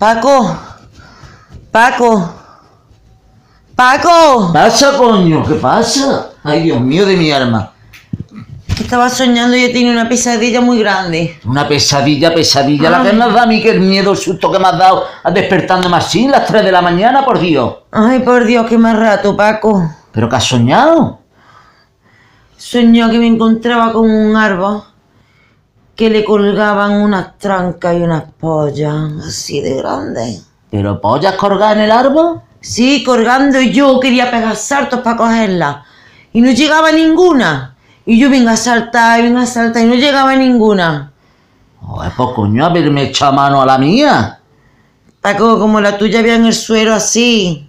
Paco. Paco. Paco. ¿Pasa, coño? ¿Qué pasa? Ay, Dios mío de mi alma. Estaba soñando y he tenido una pesadilla muy grande. Una pesadilla, pesadilla. La que me da a mí que el miedo, el susto que me has dado a despertándome así, las 3 de la mañana, por Dios. Ay, por Dios, qué más rato, Paco. ¿Pero qué has soñado? Soñó que me encontraba con un árbol que le colgaban unas trancas y unas pollas así de grandes. ¿Pero pollas colgadas en el árbol? Sí, colgando y yo quería pegar saltos para cogerla. Y no llegaba ninguna. Y yo venga a saltar y venga a saltar y no llegaba ninguna. Joder, pues coño, haberme echado mano a la mía. Paco, como la tuya había en el suelo así.